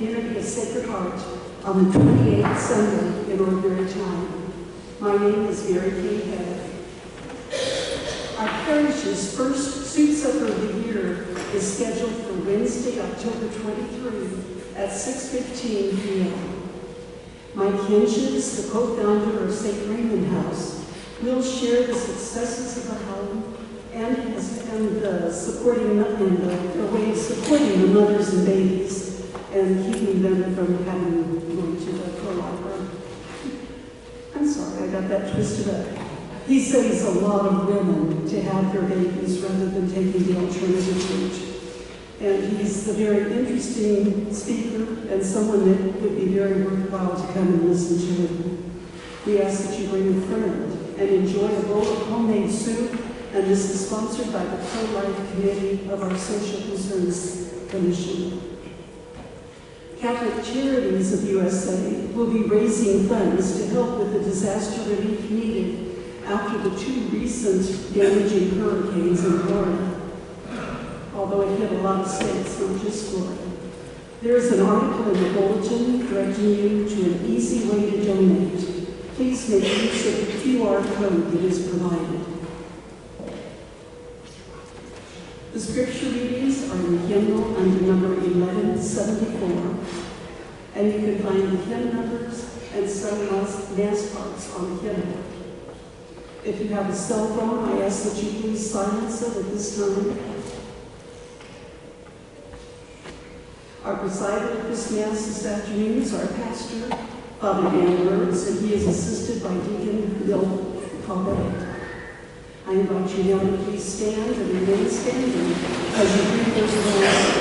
Community of Sacred Heart on the 28th Sunday in Ordinary Time. My name is Mary Kay Head. Our parish's first soup supper of the year is scheduled for Wednesday, October 23 at 6.15 p.m. Mike Hinges, the co-founder of St. Raymond House, will share the successes of the home and, and uh, supporting and the, a way of supporting the mothers and babies and keeping them from having to go to the pro-lifer. I'm sorry, I got that twisted up. He saves a lot of women to have their babies rather than taking the alternative route. And he's a very interesting speaker and someone that would be very worthwhile to come and listen to. We ask that you bring a friend and enjoy a bowl of homemade soup. And this is sponsored by the Pro-Life Committee of our Social Concerns Commission. Catholic Charities of USA will be raising funds to help with the disaster relief needed after the two recent damaging hurricanes in Florida although it hit a lot of states, not just Florida. There is an article in the bulletin directing you to an easy way to donate. Please make use of the QR code that is provided. The scripture readings are in hymnal under number 1174, and you can find the hymn numbers and some mass parts on the hymnal. If you have a cell phone, I ask that you please silence it at this time. Our presider at this Mass this afternoon is our pastor, Father Dan Burns, and he is assisted by Deacon Bill Paulette. I invite you now to please stand and remain standing as you read those words.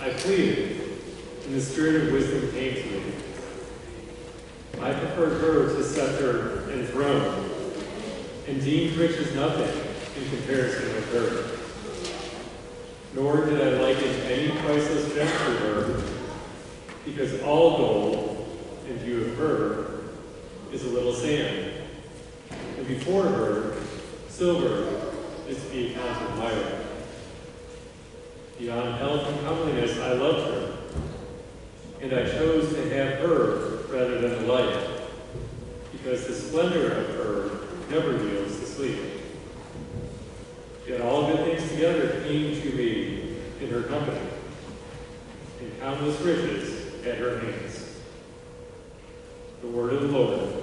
I pleaded, and the spirit of wisdom came to me. I preferred her to scepter and throne, and deemed riches nothing in comparison with her. Nor did I liken any priceless gem to her, because all gold, in view of her, is a little sand. And before her, silver is to be accounted myra. Beyond health and comeliness, I loved her, and I chose to have her rather than the light, because the splendor of her never yields to sleep. Yet all good things together came to me in her company, and countless riches at her hands. The word of the Lord.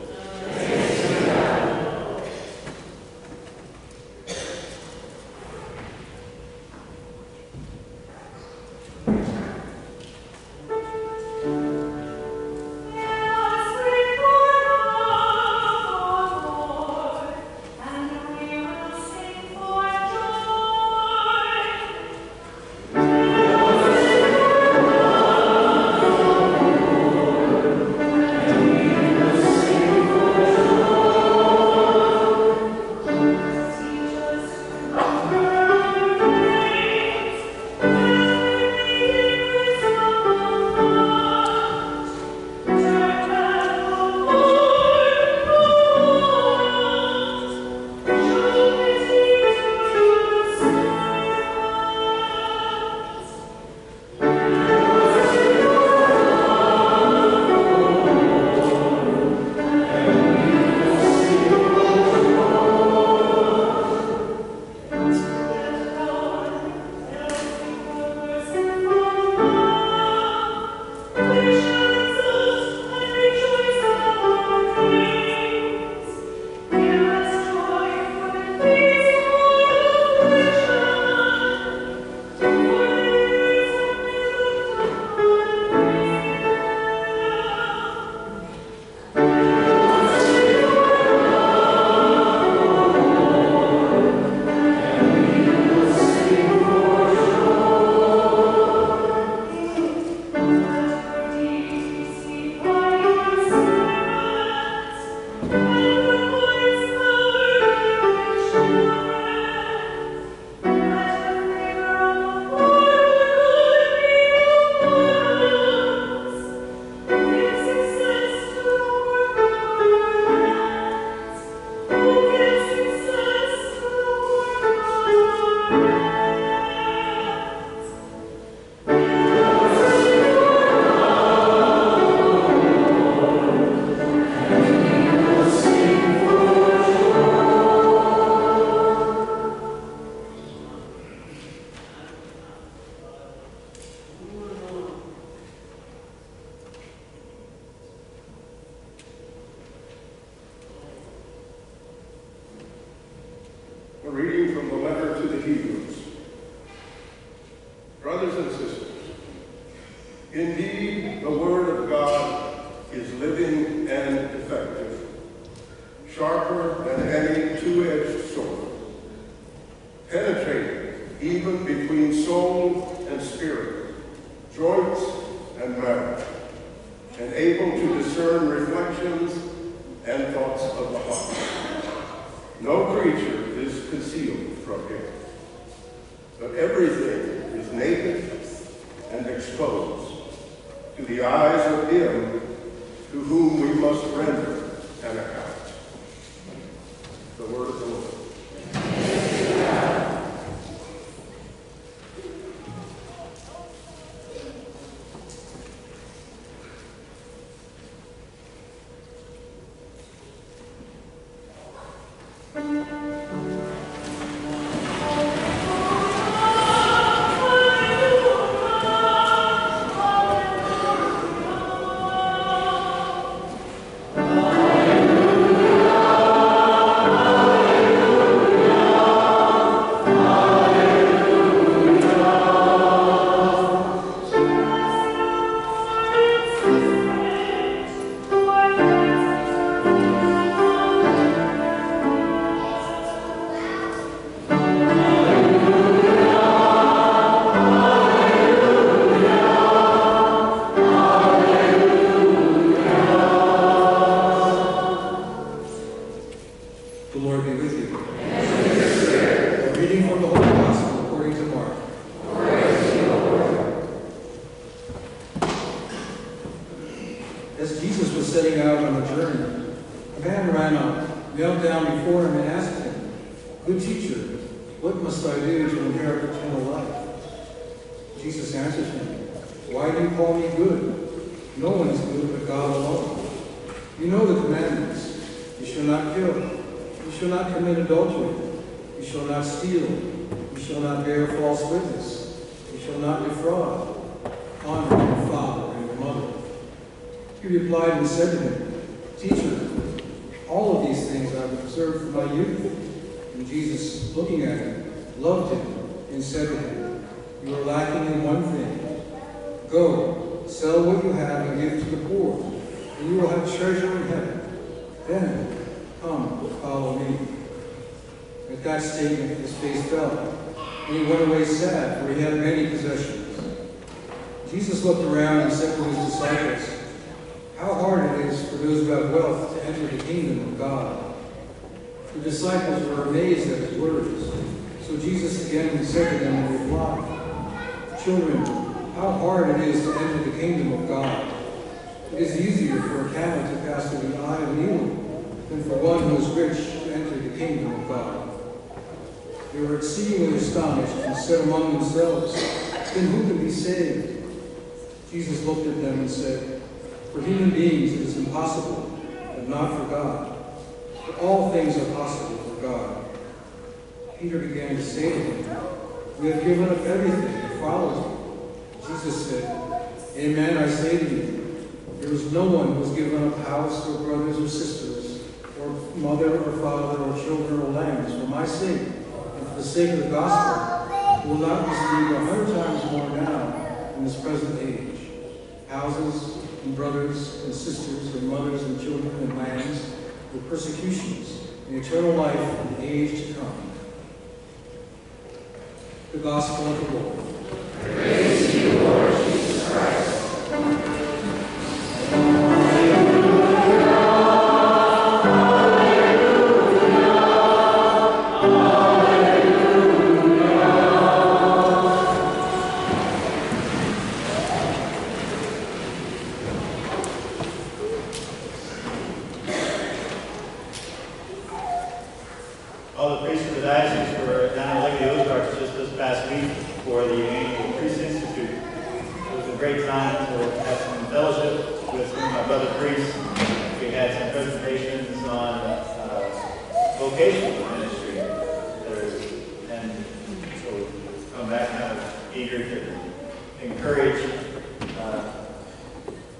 Naked and exposed to the eyes of him to whom we must render an account. The word him, You are lacking in one thing. Go, sell what you have and give to the poor, and you will have treasure in heaven. Then come, follow me. At that statement, his face fell, and he went away sad, for he had many possessions. Jesus looked around and said to his disciples, How hard it is for those who have wealth to enter the kingdom of God. The disciples were amazed at his words. So Jesus again said to them in reply, Children, how hard it is to enter the kingdom of God. It is easier for a camel to pass through the eye of a needle than for one who is rich to enter the kingdom of God. They were exceedingly astonished and said among themselves, Then who can be saved? Jesus looked at them and said, For human beings it is impossible, but not for God. But all things are possible for God. Peter began to say to him, We have given up everything and followed you. Jesus said, Amen, I say to you, there is no one who has given up house or brothers or sisters, or mother or father or children or lands for my sake and for the sake of the gospel, will not receive a hundred times more now in this present age. Houses and brothers and sisters and mothers and children and lands with persecutions and eternal life in the age to come. The Gospel of the Lord. All week for the annual Priest Institute. It was a great time to have some fellowship with some of my brother priests. We had some presentations on uh, vocational ministry. And so come back kind of eager to encourage uh,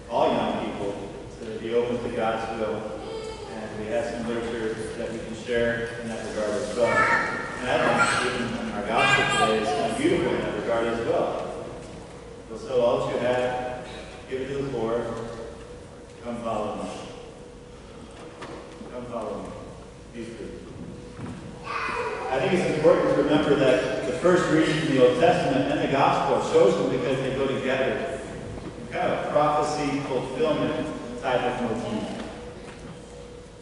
all young people to be open to God's will. And we have some literature that we can share in that regard as well. And I think even our gospel today beautiful in that regard as well. So, so all that you have, give it to the Lord. Come follow me. Come follow me. Good. I think it's important to remember that the first reading in the Old Testament and the Gospel shows them because they go together. Kind of prophecy fulfillment type of motif.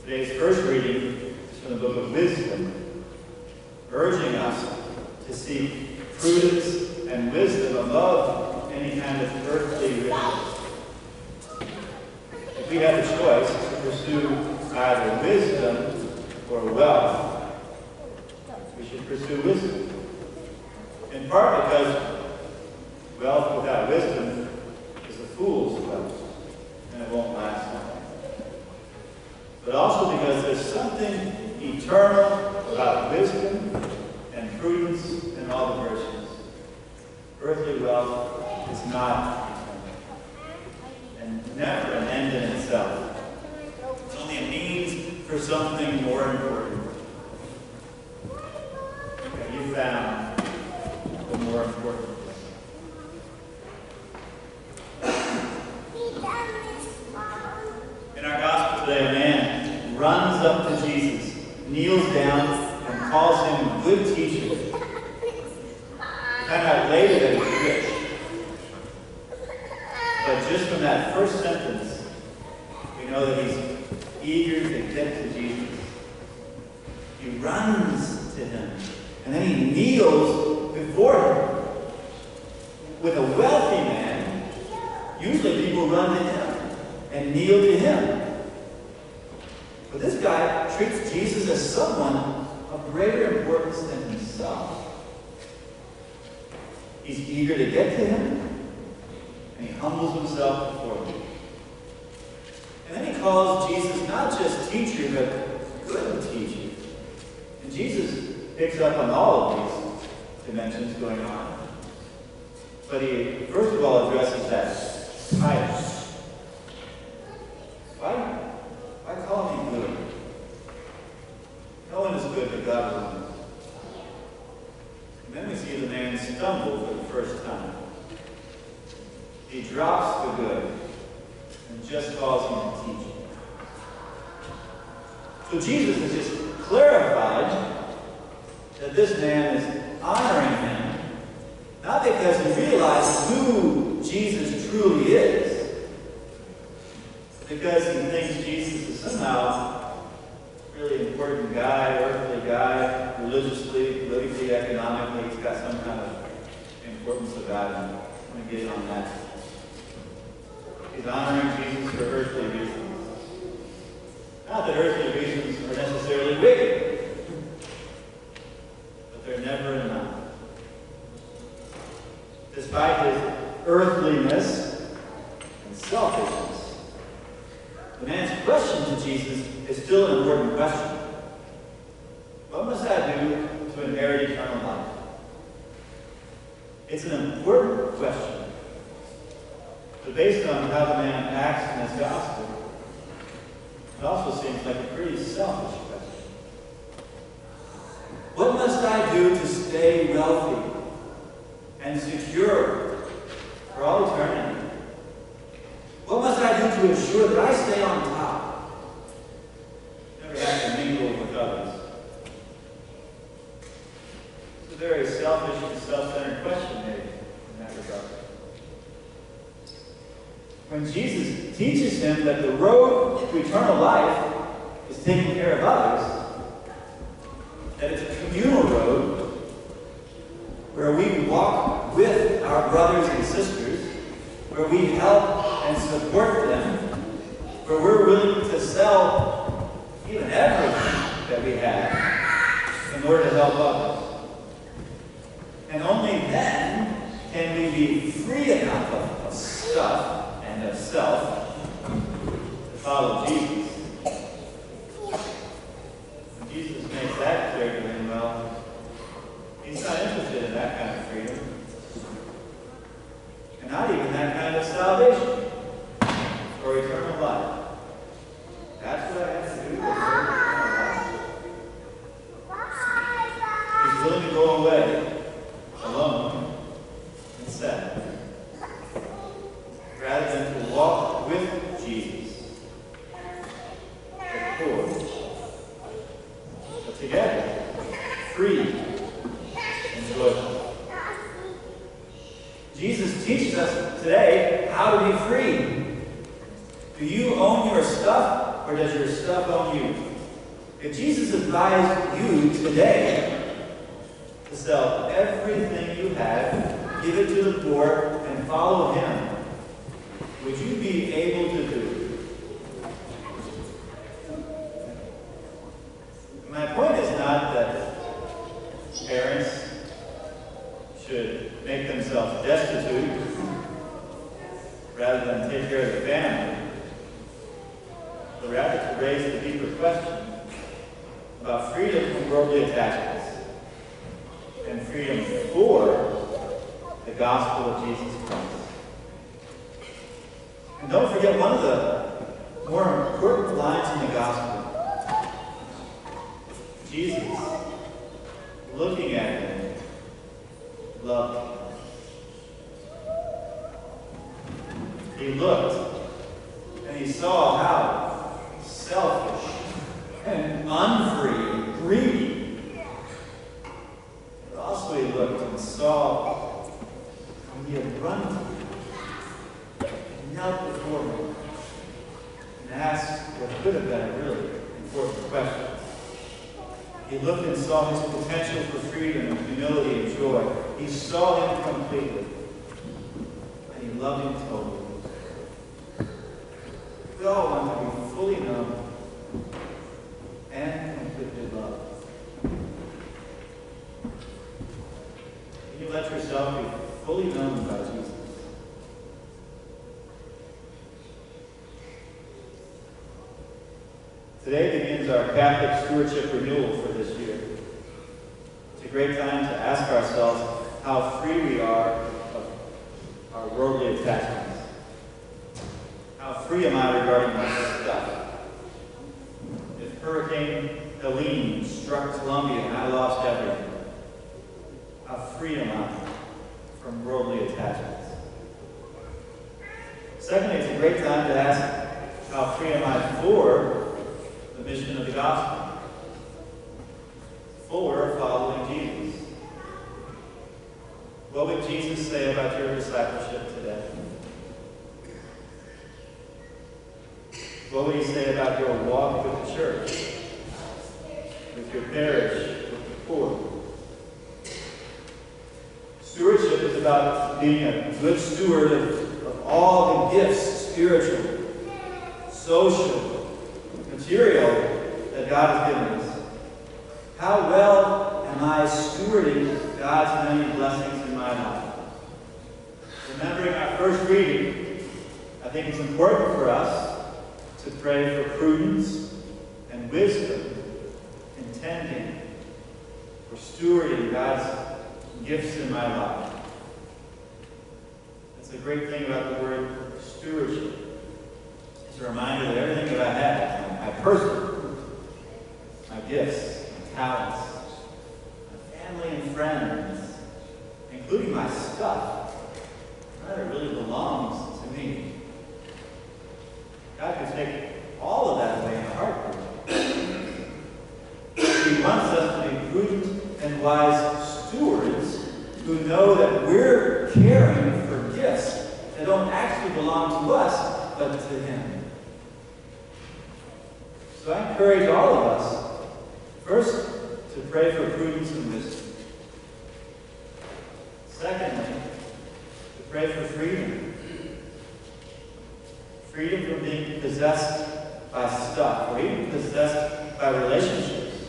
Today's first reading is from the book of Wisdom, urging us to seek prudence and wisdom above any kind of earthly riches. If we have a choice to pursue either wisdom or wealth, we should pursue wisdom. In part because wealth without wisdom is a fool's wealth, and it won't last long but also because there's something eternal about wisdom and prudence and all the virtues. Earthly wealth is not and never an end in itself. It's only a means for something more important. Have you found the more important? In our gospel today, a man runs up to Jesus, kneels down, and calls him good teacher. Eternal life? It's an important question. But based on how the man acts in his gospel, it also seems like a pretty selfish question. What must I do to stay wealthy and secure for all eternity? What must I do to ensure that I stay on top? Never mingle with others. It's a very selfish and self-centered question, maybe, in that regard. When Jesus teaches him that the road to eternal life is taking care of others, that it's a communal road where we walk with our brothers and sisters, where we help and support them, where we're willing to sell even everything that we have in order to help others. And only then can we be free enough of, of stuff and of self to follow Jesus. When Jesus makes that clear to him, well, he's not interested in that kind of freedom. And not even that kind of salvation or eternal life. That's what I have to do to inherit eternal life. He's willing to go away alone and rather than to walk with Jesus, but poor, but together, free and joyful. Jesus teaches us today how to be free. Do you own your stuff, or does your stuff own you? If Jesus advised you today to sell everything you have, give it to the poor, and follow him, would you be able to do? My point is not that parents should make themselves destitute rather than take care of the family, but rather to raise the deeper question about freedom from worldly attachments and freedom for the gospel of Jesus Christ. And don't forget one of the more important lines in the gospel. Jesus, looking at him, loved him. He looked and he saw how selfish and unfree, greedy. He looked and saw how he had run to him, and knelt before him, and asked what could have been a really important question. He looked and saw his potential for freedom and humility and joy. He saw him completely, and he loved him totally. all want to be fully known and completely loved. Can you let yourself be fully known by Jesus? Today begins our Catholic stewardship renewal for this year. It's a great time to ask ourselves how free we are of our worldly attachments. How free am I regarding my stuff? If Hurricane Helene struck Columbia and I lost everything, how free am I from worldly attachments? Secondly, it's a great time to ask how free am I for the mission of the gospel? For following Jesus. What would Jesus say about your discipleship today? What would he say about your walk with the church, with your parish, with the poor? Stewardship is about being a good steward of, of all the gifts, spiritual, social, material, that God has given us. How well am I stewarding God's many blessings in my life? Remembering our first reading, I think it's important for us to pray for prudence and wisdom in tending, for stewarding God's gifts in my life. That's a great thing about the word stewardship. It's a reminder that everything that I have, my person, my gifts, my talents, my family and friends, including my stuff, none of it really belongs to me. God can take all of that away in a heartbeat. He wants us to be prudent and wise stewards who know that we're caring for gifts that don't actually belong to us, but to Him. So I encourage all of us, first, to pray for prudence and wisdom. Secondly, to pray for freedom. Freedom from being possessed by stuff or even possessed by relationships.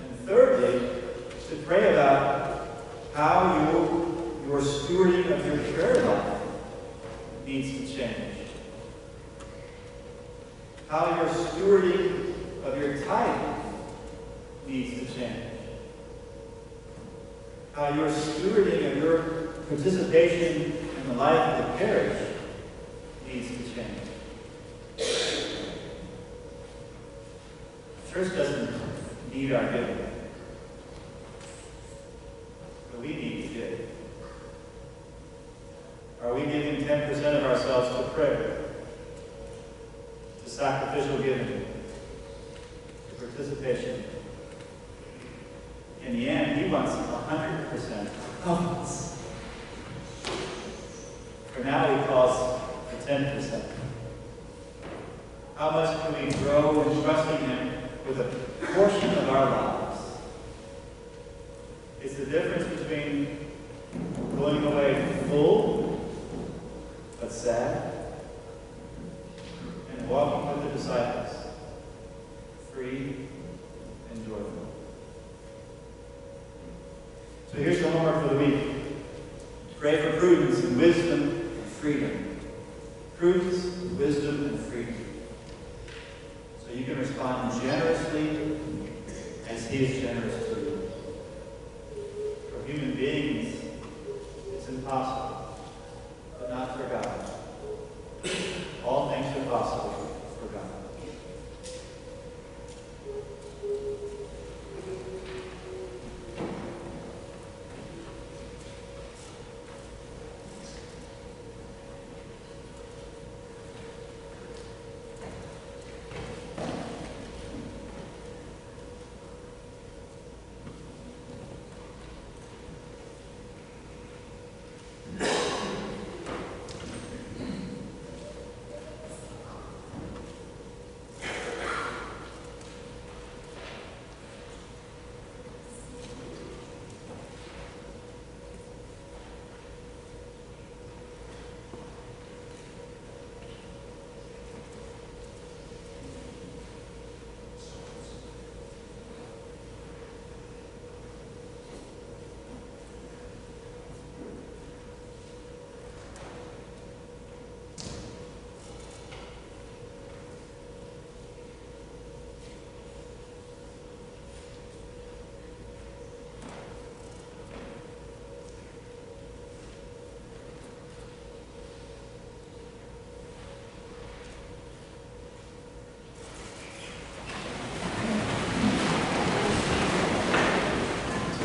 And thirdly, to pray about how you, your stewarding of your prayer life needs to change. How your of your tithing needs to change. How your stewarding of your participation in the life of the parish needs to change. Church doesn't need our giving.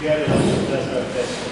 Together let's confess our faith.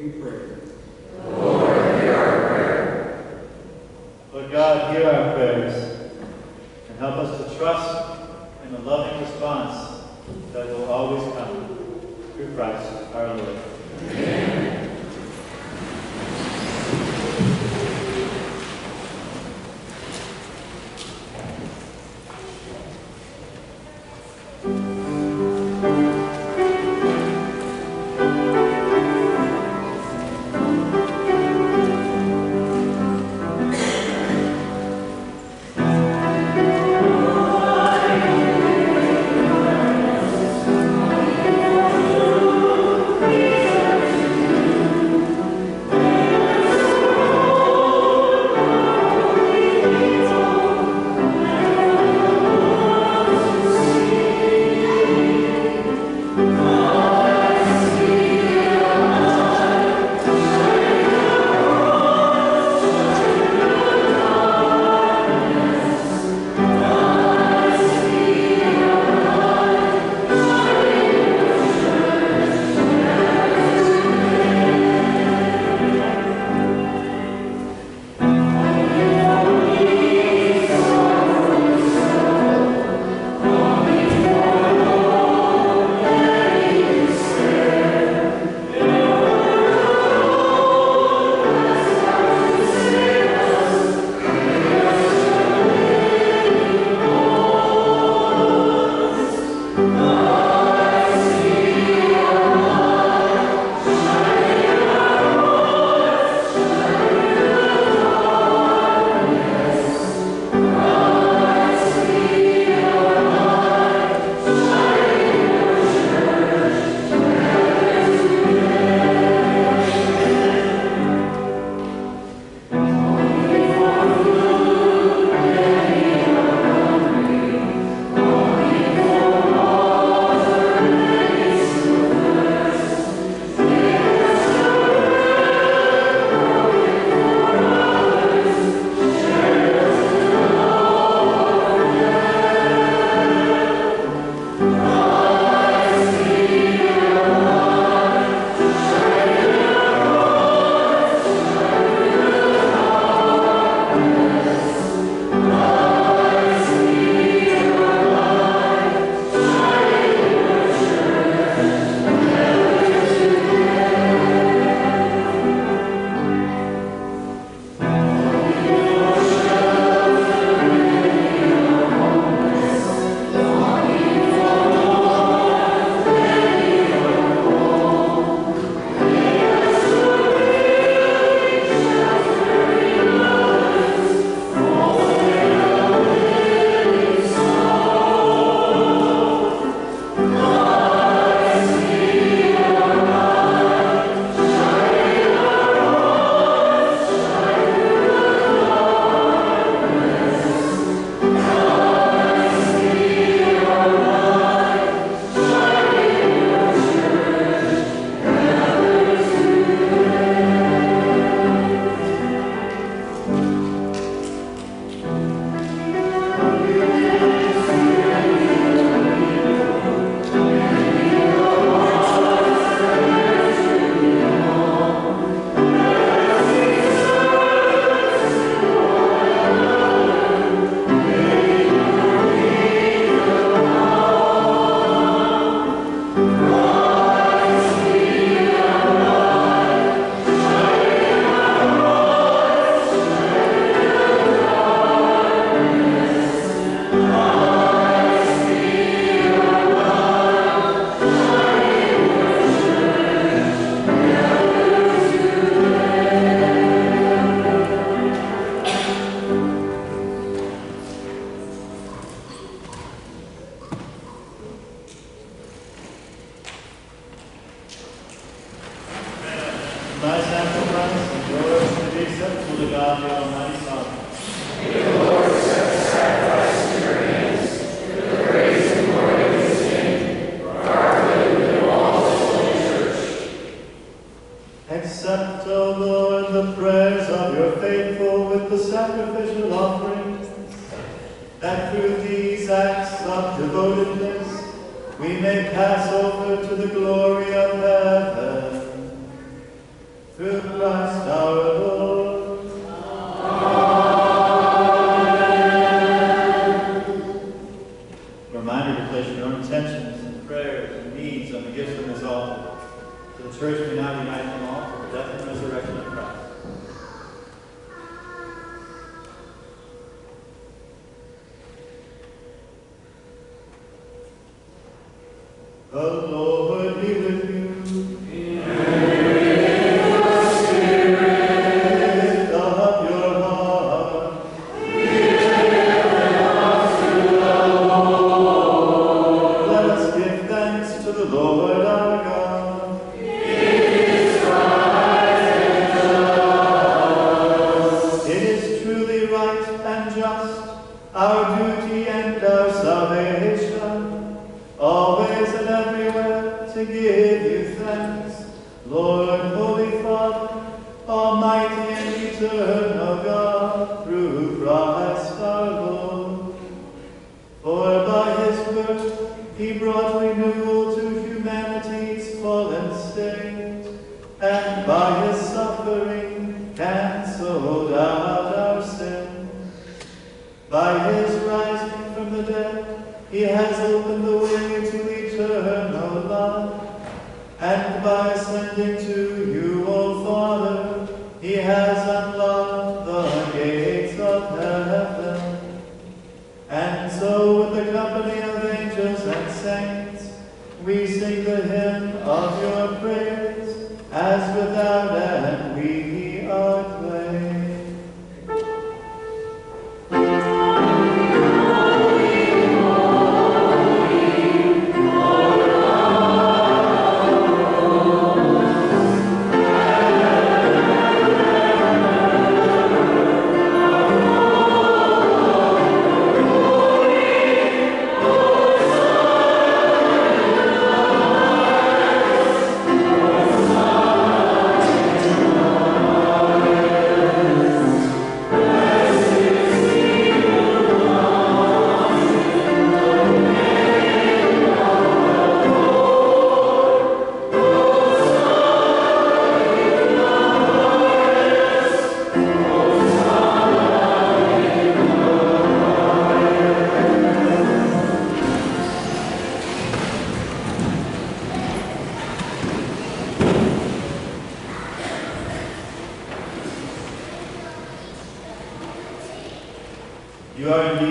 We pray. And our salvation, always and everywhere to give you thanks, Lord, Holy Father, Almighty and eternal God, through Christ our Lord. For by his birth he brought And by sending to you, O Father, he has unlocked the gates of heaven. And so, with the company of angels and saints, we sing the hymn of your praise, as without end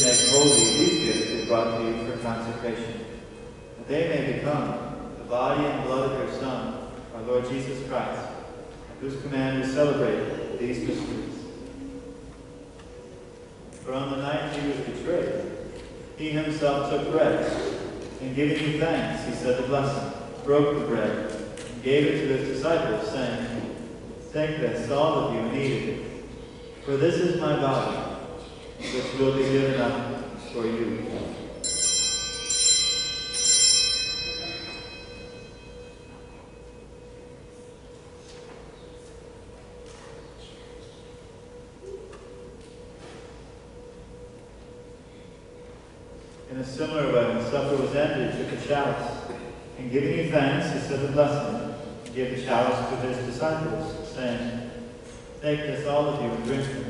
graciously make holy these gifts we brought to you for consecration, that they may become the body and blood of your Son, our Lord Jesus Christ, whose command we celebrate these mysteries. For on the night he was betrayed, he himself took bread, and giving you thanks, he said the blessing, broke the bread, and gave it to his disciples, saying, Take this, all of you, and eat it, for this is my body, which will be given up for you. In a similar way, supper was ended, took a chalice, and giving you thanks, he said a blessing, and gave the chalice to his disciples, saying, Take this, all of you, and drink from.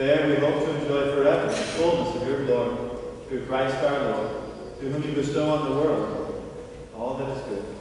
There we hope to enjoy forever the fullness of your glory, through Christ our Lord, to whom you bestow on the world all that is good.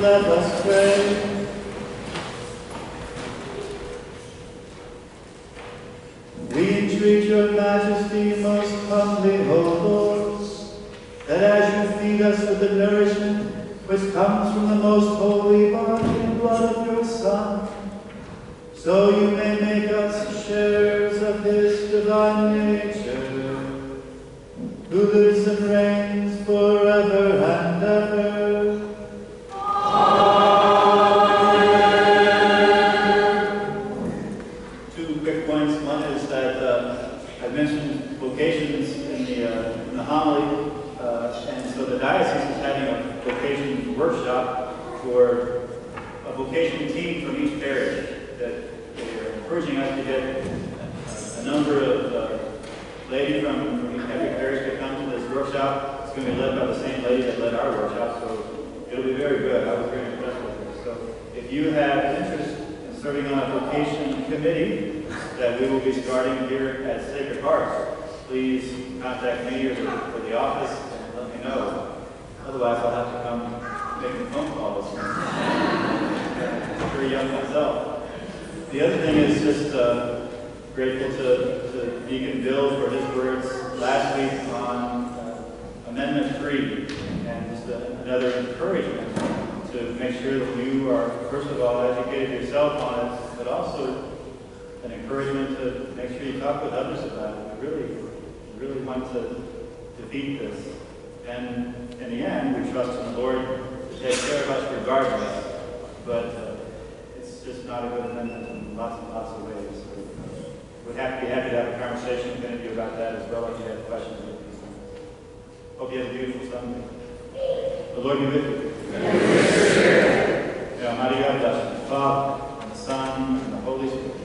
Let us pray. We entreat your majesty most humbly, O Lord, that as you feed us with the nourishment which comes from the most holy be a beautiful Sunday. The Lord be with you. And with your spirit. Now, mighty God, bless the Father, and the Son, and the Holy Spirit.